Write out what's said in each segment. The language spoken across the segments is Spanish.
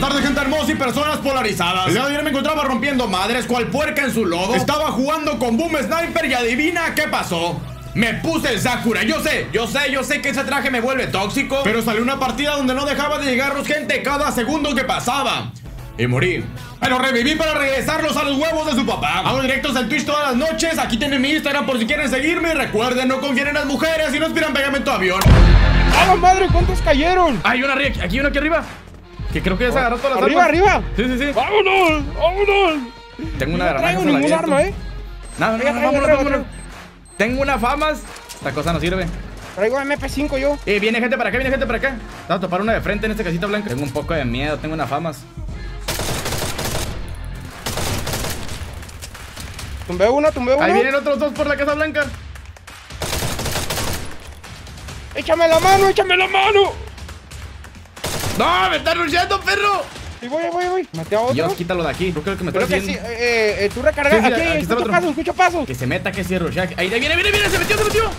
Buenas tardes, gente hermosa y personas polarizadas. El día de ayer me encontraba rompiendo madres cual puerca en su lodo. Estaba jugando con Boom Sniper y adivina qué pasó. Me puse el Sakura, yo sé, yo sé, yo sé que ese traje me vuelve tóxico Pero salió una partida donde no dejaba de llegarnos gente cada segundo que pasaba Y morí Pero reviví para regresarlos a los huevos de su papá Hago directos en Twitch todas las noches Aquí tienen mi Instagram por si quieren seguirme Recuerden, no confíen en las mujeres y no aspiran pegamento avión ¡A la madre! ¿Cuántos cayeron? Hay una arriba, aquí uno aquí arriba Que creo que ya se agarró todas las ¡Arriba, armas. arriba! Sí, sí, sí ¡Vámonos! ¡Vámonos! Tengo una No granada traigo se la ningún arma, ¿eh? No, no, no, Traigo, vámonos, traigo, vámonos. traigo. Tengo una famas Esta cosa no sirve Traigo MP5 yo. Eh, viene gente para acá, viene gente para acá. Te vas a topar una de frente en esta casita blanca. Tengo un poco de miedo, tengo una famas. Tumbé uno, tumbé uno. Ahí vienen otros dos por la casa blanca. ¡Échame la mano, échame la mano! ¡No! ¡Me están rusheando, perro! Y voy, voy, voy. Maté a otro. Dios, quítalo de aquí. Creo que me está Creo que sí. haciendo. Eh, eh, tú recargas. Sí, sí, aquí, aquí está escucho otro. pasos, escucho pasos. Que se meta, que se rushea. Ahí ahí viene, viene, viene. Se metió, se metió.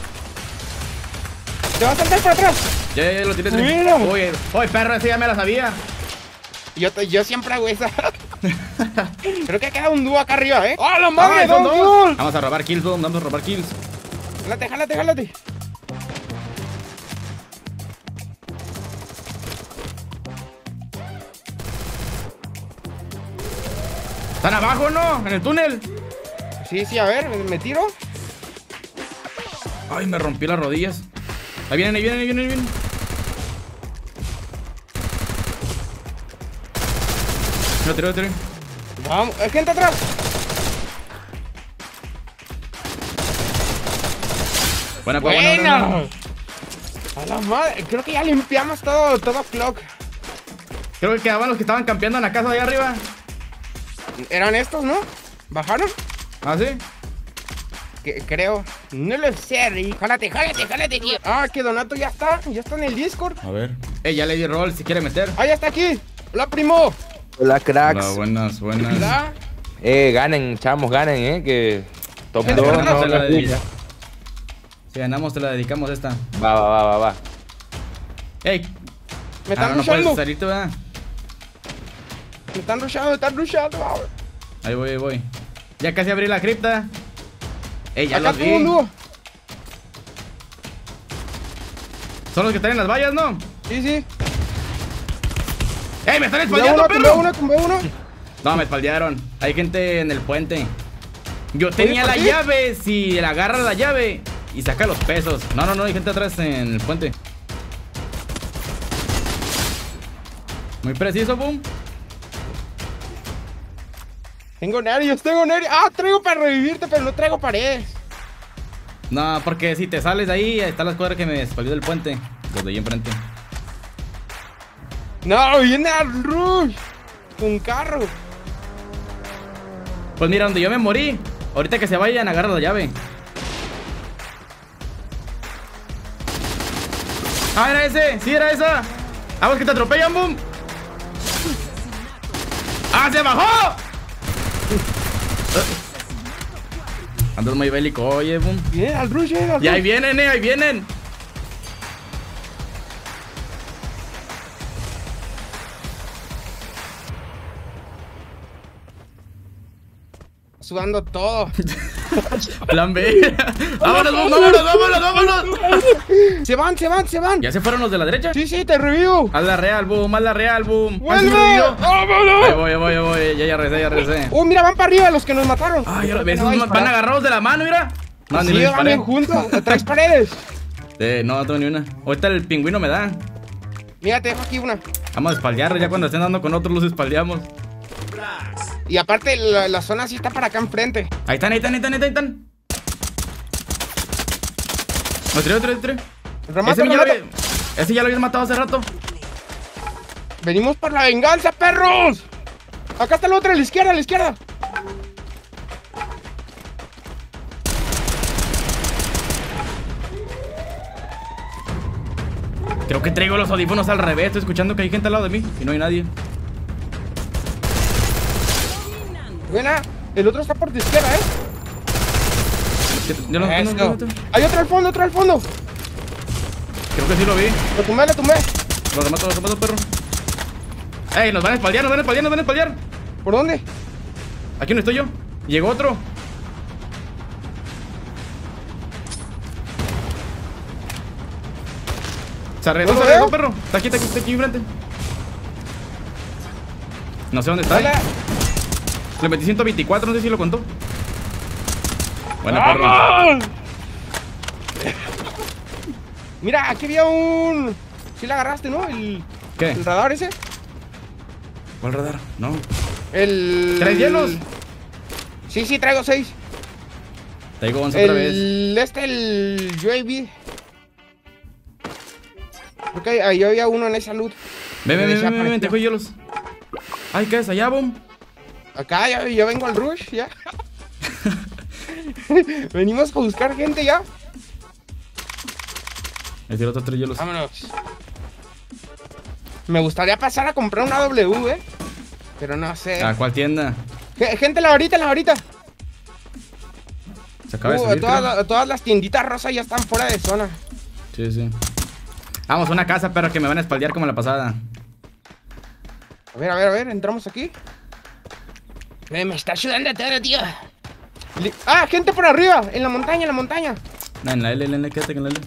Te vas a saltar para atrás. Ya, ya, ya lo tienes. Mira. Oye, oye, perro, ese ya me la sabía. Yo, te- yo siempre hago esa. Creo que queda un dúo acá arriba, ¿eh? ¡Ah, la madre! Son ¡Dos, dos. dos! Vamos a robar kills, Boom, vamos a robar kills. Jálate, jálate, jálate. ¿Están abajo no? ¿En el túnel? Sí, sí, a ver, me, tiro. Ay, me rompí las rodillas. Ahí vienen, ahí vienen, ahí vienen, ahí vienen. Lo tiré, lo tiré. Vamos, hay gente atrás. Buena, buena, buena, buena. Buena. A la madre, creo que ya limpiamos todo, todo clock. Creo que quedaban los que estaban campeando en la casa de allá arriba. Eran estos, ¿no? ¿Bajaron? ¿Ah, sí? Que, creo. No lo sé, Rick. Jálate, jálate, jálate, tío. Ah, que Donato ya está. Ya está en el Discord. A ver. Eh, ya le di roll si quiere meter. Ah, ya está aquí. Hola, primo. Hola, cracks. Hola, buenas, buenas. Hola. Eh, ganen, chamos, ganen, eh, que top Gente, 2 gente, no. Si ganamos, te la dedicamos esta. Va, va, va, va, va. Ey. Me Ah, están no, no puedes rushando. me están rushando, me están rushando. Ahí voy, ahí voy. Ya casi abrí la cripta. Ey, ya Acá los vi. dúo. Son los que están en las vallas, ¿no? Sí, sí. ¡Ey, me están espaldeando, uno, perro! uno, uno. No, me espaldearon. Hay gente en el puente. Yo tenía ¿por la llave. Si le agarra la llave y saca los pesos. No, no, no, hay gente atrás en el puente. Muy preciso, boom. Tengo nervios, tengo nervios. Ah, traigo para revivirte, pero no traigo paredes. No, porque si te sales de ahí, está la escuadra que me espaldió del puente. Los de ahí enfrente. No, viene al rush. Un carro. Pues mira, donde yo me morí. Ahorita que se vayan, agarra la llave. Ah, era ese. Sí, era esa. Vamos que te atropellan, boom. ¡Ah, se bajó! Andas muy bélico, oye, boom. Viene al rush, Y ahí vienen, eh, ahí vienen. Sudando todo. Plan B. vámonos, vámonos, vámonos, vámonos. Se van, se van, se van. ¿Ya se fueron los de la derecha? Sí, sí, te revivo. Haz la real, boom, haz la real, boom. ¡Vuelve! Ahí ¡Vámonos! voy, ahí voy, ahí voy. Ya, ya regresé, ya regresé. Oh, mira, van para arriba los que nos mataron. Ay, ya ves, no van agarrados de la mano, mira. No, ni Sí, bien juntos. Tres paredes. Eh, no, no tengo ni una. Ahorita el pingüino me da. Mira, te dejo aquí una. Vamos a espaldearlo, ya cuando estén dando con otros los espaldeamos. Y aparte, la, la zona sí está para acá enfrente. Ahí están, ahí están, ahí están, ahí están. Otro, otro, otro. Ese ya, lo ese ya lo habías matado hace rato. Venimos por la venganza, perros. Acá está el otro, a la izquierda, a la izquierda. Creo que traigo los audífonos al revés. Estoy escuchando que hay gente al lado de mí y no hay nadie. Buena. El otro está por tu izquierda, ¿eh? Yo no- no- Hay otro al fondo, otro al fondo. Creo que sí lo vi. Lo tumbé, lo tumbé. Lo remato, lo remato, perro. Ey, nos van a espaldear, nos van a espaldear, nos van a espaldear. ¿Por dónde? Aquí no estoy yo. Llegó otro. Se arregló, se lo arregló, perro. Está aquí, está aquí, está aquí enfrente. No sé dónde está. Hola. Le metí 124, no sé si lo contó. Buena, perro. ¡Vamos! Mira, aquí había un... Sí la agarraste, ¿no? El, ¿Qué? el radar ese. ¿Cuál radar? No. El... ¿Traes hielos? Sí, sí, traigo seis. Digo 11 otra vez. Este, el UAV. Creo que ahí había uno en esa luz. Ven, ven, ven, ven, ven, te hielos. Ay, ¿qué es allá, bom? Acá ya, yo vengo al rush, ya. Venimos a buscar gente ya. Me tiró otros tres hielos. Vámonos. Me gustaría pasar a comprar una W, eh. Pero no sé. ¿A cuál tienda? Ge- Gente, la ahorita, la ahorita. Se acaba de Uh, todas, las tienditas rosas ya están fuera de zona. Sí, sí. Vamos a una casa, pero que me van a espaldear como la pasada. A ver, a ver, a ver, entramos aquí. Eh, me está ayudando todo, tío. Ah, gente por arriba, en la montaña, en la montaña. No, en la L, en la L, quédate con la L.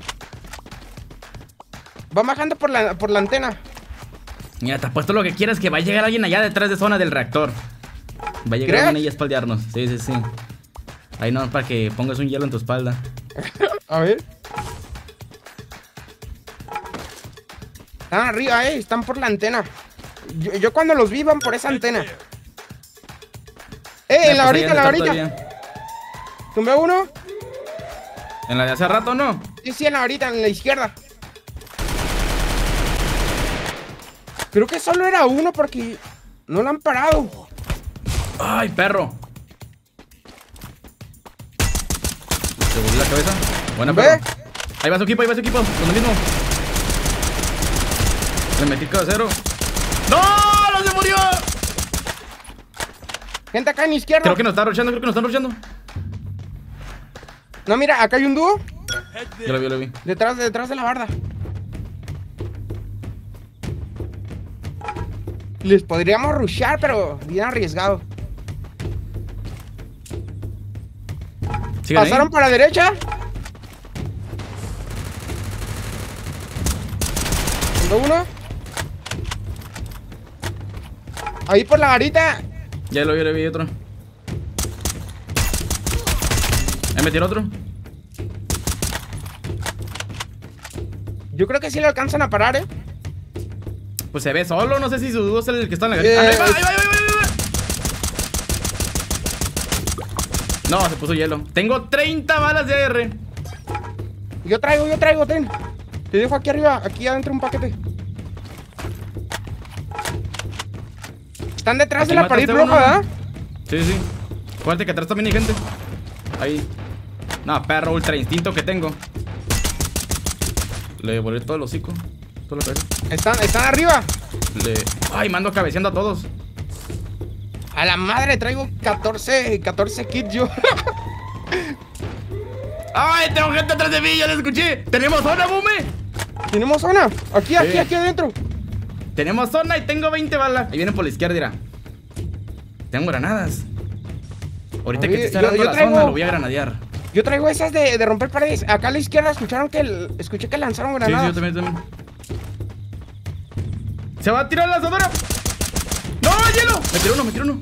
Va bajando por la, por la antena. Mira, te apuesto lo que quieras que va a llegar alguien allá detrás de zona del reactor. Va a llegar ¿Crees? alguien ahí a espaldearnos. Sí, sí, sí. Ahí no, para que pongas un hielo en tu espalda. A ver. Están arriba, eh, están por la antena. Yo, yo cuando los vi van por esa antena. Eh, en la orilla, en la orilla. ¿Tumbé uno? En la de hace rato, ¿no? Sí, sí, en la orilla, en la izquierda. Creo que solo era uno porque no lo han parado. ¡Ay, perro! ¿Te volví la cabeza? Buena, ¿Ve? perro. Ahí va su equipo, ahí va su equipo. Con lo mismo. Le metí cada cero. ¡No! ¡No se murió! Gente acá en la izquierda. Creo que nos está rochando, creo que nos están rochando. No, mira, acá hay un dúo. Yo lo vi, yo lo vi. Detrás, detrás de la barda. Les podríamos rushear, pero bien arriesgado. ¿Siguen ahí? ¿Pasaron para la derecha? Uno. Ahí por la garita. Ya lo vi, lo vi otro. Me tiró otro. Yo creo que sí le alcanzan a parar, ¿eh? Pues se ve solo, no sé si su dúo es el que está en la es- va, ahí va, ahí va, ahí va. No, se puso hielo. Tengo 30 balas de AR. Yo traigo, yo traigo, ten. Te dejo aquí arriba, aquí adentro un paquete. Están detrás de la pared roja. ¿verdad? Sí, sí. Acuérdate que atrás también hay gente. Ahí. No, perro ultra instinto que tengo. Le volé todo el hocico. La cabeza. Están, están arriba. Le. Ay, mando cabeceando a todos. A la madre traigo 14, 14 kits yo. ¡Ay, tengo gente atrás de mí! ¡Ya la escuché! ¡Tenemos zona, bume! Tenemos zona. Aquí, aquí, Sí. aquí adentro. Tenemos zona y tengo 20 balas. Ahí vienen por la izquierda, dirá. Tengo granadas. Ahorita que te esté yo- dando la traigo- zona, lo voy a granadear. Yo traigo esas de, de romper paredes. Acá a la izquierda escucharon que el- escuché que lanzaron Sí, sí, granadas. yo también, yo también. ¡Se va a tirar la lanzadora! ¡No, hielo! Me tiró uno, me tiró uno.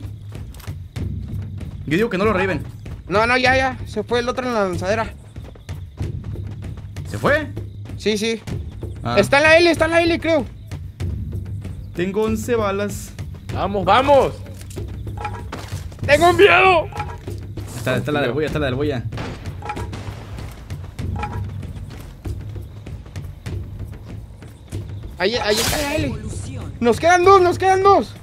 Yo digo que no lo reviven. No, no, ya, ya. Se fue el otro en la lanzadera. ¿Se fue? Sí, sí. Ah, Está en la L, está en la L, creo. Tengo 11 balas. Vamos, vamos. ¡Tengo miedo! Está, está la del boya, está la del boya. Ahí, ahí está la L. Nos quedan dos, nos quedan dos.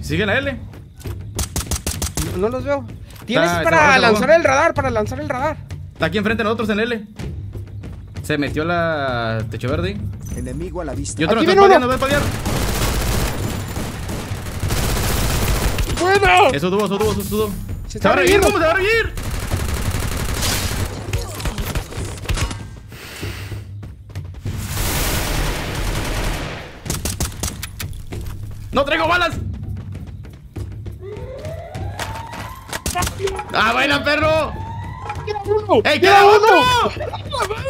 Sigue la L. No, no los veo. Tienes Está- para lanzar el radar, para lanzar el radar. Está aquí enfrente de nosotros en L. Se metió la techo verde. Enemigo a la vista. Y otro Aquí nos viene está uno. paliando, va a paliar. ¡Bueno! Eso tuvo, eso tuvo, eso tuvo. Se Se está va a reír. ¿cómo se va a reír? ¡No traigo balas! ¡Ah, buena, perro! ¡Queda uno! ¡Ey, queda otro!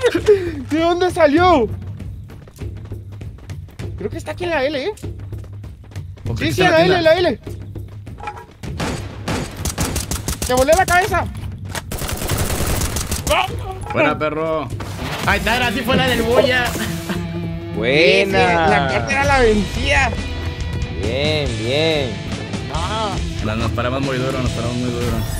¿De dónde salió? Creo que está aquí en la L, ¿eh? Sí, sí, en la L, en la L. ¡Te volé la cabeza! Buena, perro. Ahí está, así fue la del Boya. Buena. La carta era la vencida. Bien, bien. Ah. Nos paramos muy duro, nos paramos muy duro.